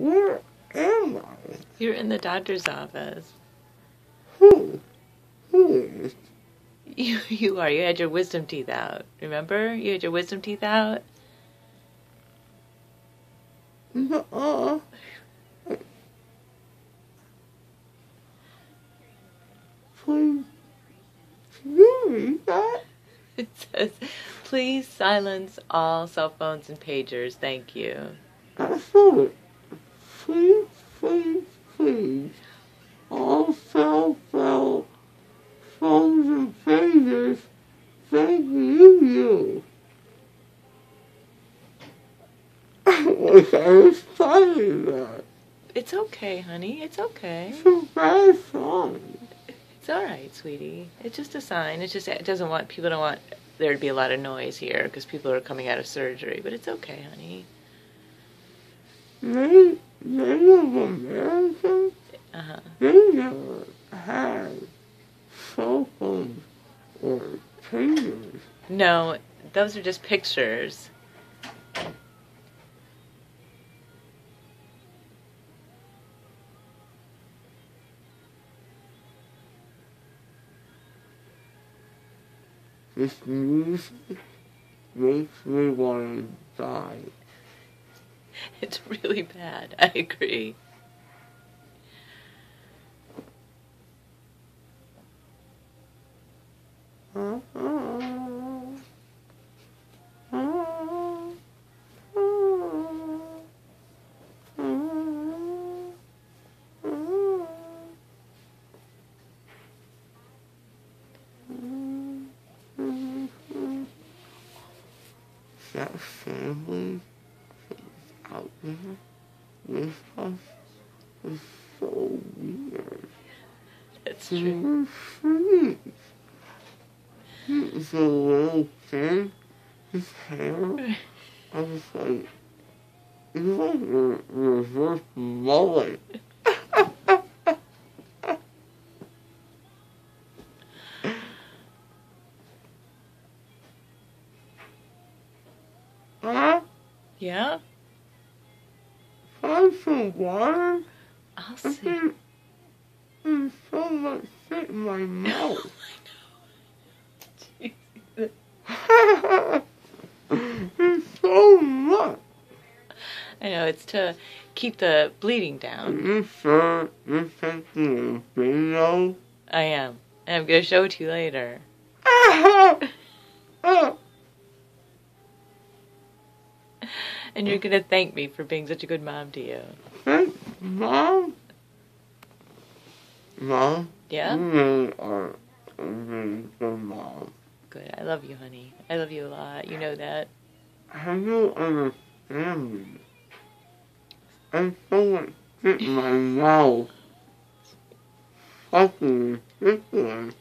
Where am I? You're in the doctor's office. Who? Who is? You you are. You had your wisdom teeth out. Remember? You had your wisdom teeth out. Uh, please? It says, "Please silence all cell phones and pagers. Thank you." Absolutely. Please, please, please. All cell phone phones and pages. Thank you, you. I wish I was signing that. It's okay, honey. It's okay. It's a bad song. It's all right, sweetie. It's just a sign. It's just it doesn't want people don't want there to be a lot of noise here because people are coming out of surgery. But it's okay, honey. Native, Native Americans, Uh huh. they never had cell phones or pagers. No, those are just pictures. This music makes me want to die. It's really bad. I agree. That family out there with us is so weird. That's true. He's a little kid. His hair. I was like, he's like a reverse mullet. Yeah, Find some water? I'll I see. there's so much shit in my mouth. There's so much. I know it's to keep the bleeding down. You sure you're taking a video? I am. And I'm gonna show it to you later. And you're gonna thank me for being such a good mom to you. Thanks, Mom. Mom, Yeah? you are a really good mom. Good. I love you, honey. I love you a lot. You know that. How do you understand me? I so much shit in my mouth. Fucking ridiculous.